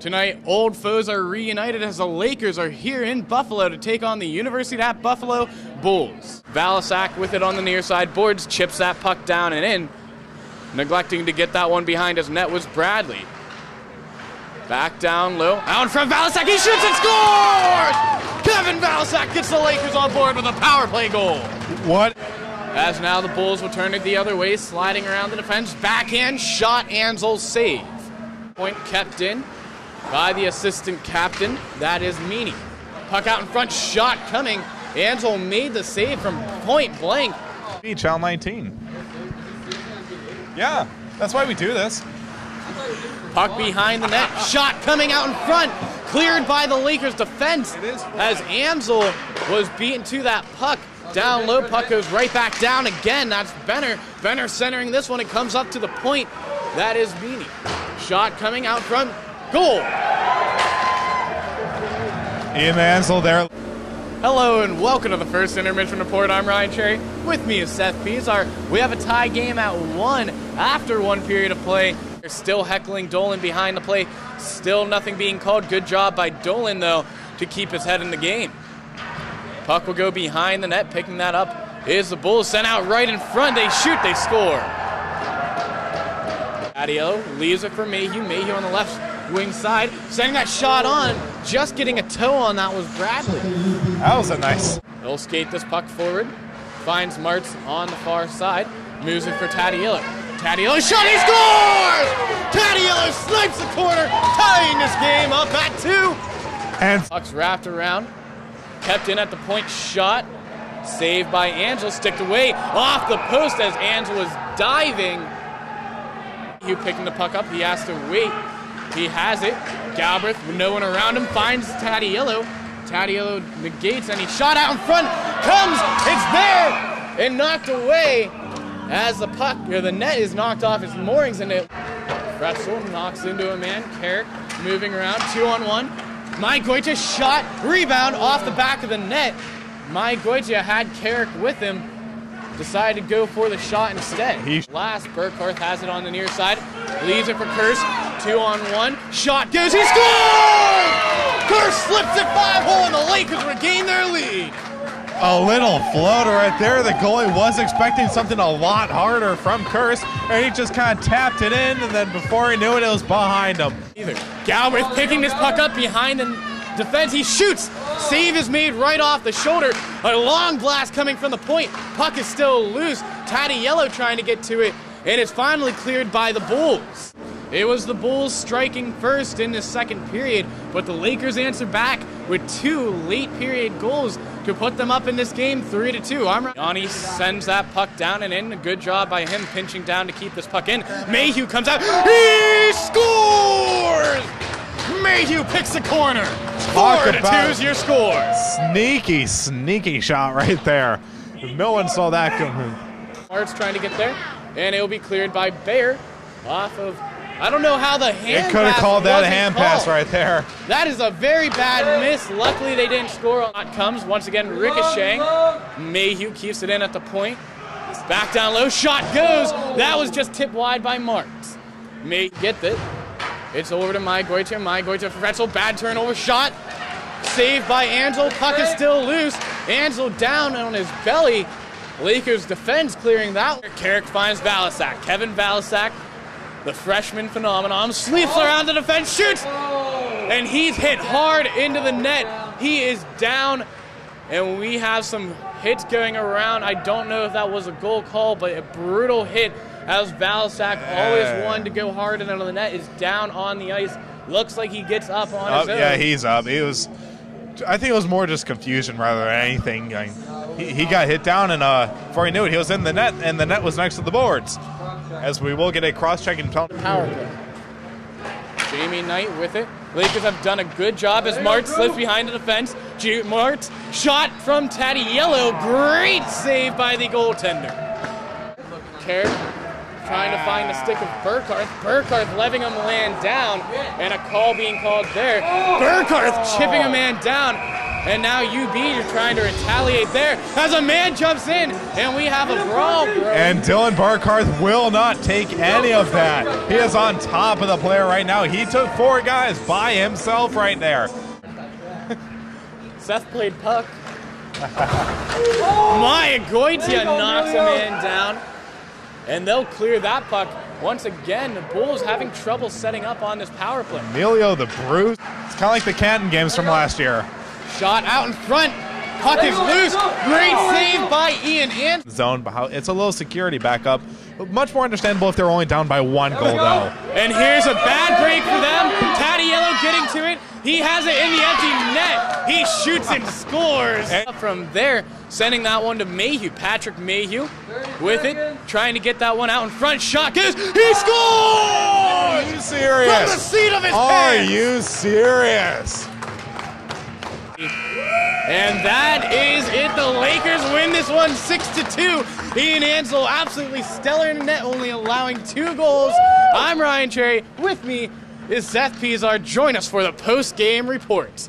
Tonight, old foes are reunited as the Lakers are here in Buffalo to take on the University at Buffalo Bulls. Valisac with it on the near side boards, chips that puck down and in. Neglecting to get that one behind his net was Bradley. Back down low, out from Valisac, he shoots and scores! Kevin Valisac gets the Lakers on board with a power play goal. What? As now the Bulls will turn it the other way, sliding around the defense, backhand shot, Ansel save. Point kept in, by the assistant captain. That is Meany. Puck out in front, shot coming. Ansel made the save from point blank. Channel 19. Yeah, that's why we do this. Puck behind the net, shot coming out in front, cleared by the Lakers defense as Ansel was beaten to that puck. Down low, puck goes right back down again. That's Benner. Benner centering this one. It comes up to the point. That is Meany. Shot coming out front, Goal! Ian Ansel there. Hello and welcome to the first intermission report. I'm Ryan Cherry. With me is Seth Pizar. We have a tie game at one after one period of play. They're still heckling Dolan behind the play. Still nothing being called. Good job by Dolan though to keep his head in the game. Puck will go behind the net. Picking that up is the Bulls sent out right in front. They shoot. They score. Adio leaves it for Mayhew. Mayhew on the left wing side, sending that shot on. Just getting a toe on that was Bradley. That was a nice. He'll skate this puck forward, finds Martz on the far side, moves it for Tadiello. Tadiello shot, he scores! Tadiello snipes the corner, tying this game up at two. And puck's wrapped around, kept in at the point, shot, saved by Ansel, sticked away off the post as Ansel was diving. Hugh picking the puck up, he has to wait he has it. Galbraith, with no one around him, finds Tadiello. Tadiello negates any shot out in front. Comes, it's there, and knocked away as the puck, or the net is knocked off its moorings, and it. Fretzel knocks into a man. Carrick moving around, two on one. Mike Goitia shot, rebound off the back of the net. Mike Goitia had Carrick with him, decided to go for the shot instead. He Last, Burkhardt has it on the near side, leaves it for Curse, Two on one. Shot goes. He scores! Kerr slips it five hole, and the Lakers regain their lead. A little floater right there. The goalie was expecting something a lot harder from Curse, and he just kind of tapped it in, and then before he knew it, it was behind him. Either. Galbraith picking this puck up behind the defense. He shoots. Save is made right off the shoulder. A long blast coming from the point. Puck is still loose. Tadiello trying to get to it, and it's finally cleared by the Bulls. It was the Bulls striking first in the second period, but the Lakers answered back with two late period goals to put them up in this game 3 to 2. I'm Yanni sends that puck down and in. A good job by him pinching down to keep this puck in. Mayhew comes out. He scores! Mayhew picks the corner. Talk 4 to 2 is your score. Sneaky, sneaky shot right there. No one saw that coming. Art's trying to get there, and it will be cleared by Bayer off of I don't know how the hand. It could have called that a hand called. pass right there. That is a very bad miss. Luckily, they didn't score. It comes once again ricocheting. Mayhew keeps it in at the point. Back down low, shot goes. That was just tipped wide by Martz. May get it. It's over to Mike Goitia. Mike Goitia for Fretzel. Bad turnover shot. Saved by Ansel. Puck is still loose. Ansel down on his belly. Lakers defense clearing that. Carrick finds Valisac. Kevin Valisac the freshman phenomenon sweeps around the defense, shoots, and he's hit hard into the net. He is down, and we have some hits going around. I don't know if that was a goal call, but a brutal hit as Valisac always wanted to go hard into the net is down on the ice. Looks like he gets up on his own. Yeah, he's up. He was. I think it was more just confusion rather than anything. I mean, he, he got hit down, and uh, before he knew it, he was in the net, and the net was next to the boards as we will get a cross-checking penalty. Power play. Jamie Knight with it. Lakers have done a good job as Mart slips behind the defense. Mart shot from Tadiello. Great save by the goaltender. Carrick trying to find the stick of Burkhardt. Burkhardt letting him land down, and a call being called there. Burkhardt chipping a man down, and now UB are trying to retaliate there as a man jumps in, and we have a brawl, bro. And Dylan Burkhardt will not take any of that. He is on top of the player right now. He took four guys by himself right there. Seth played puck. Mike Goitia knocks a man down. And they'll clear that puck. Once again, the Bulls having trouble setting up on this power play. Emilio the Bruce. It's kind of like the Canton games from last year. Shot out in front. Puck is loose. Great save by Ian Ant. Zone, but how it's a little security backup. Much more understandable if they're only down by one goal, though. And here's a bad break for them. Tadiello getting to it. He has it in the empty net. He shoots and scores. And from there, sending that one to Mayhew. Patrick Mayhew with it, trying to get that one out in front. Shot goes. He scores! Are you serious? From the seat of his Are pants. you serious? And that is it. The Lakers win this one 6 to 2. Ian Ansel absolutely stellar in net, only allowing two goals. I'm Ryan Cherry. With me is Seth Pizar. Join us for the post game report.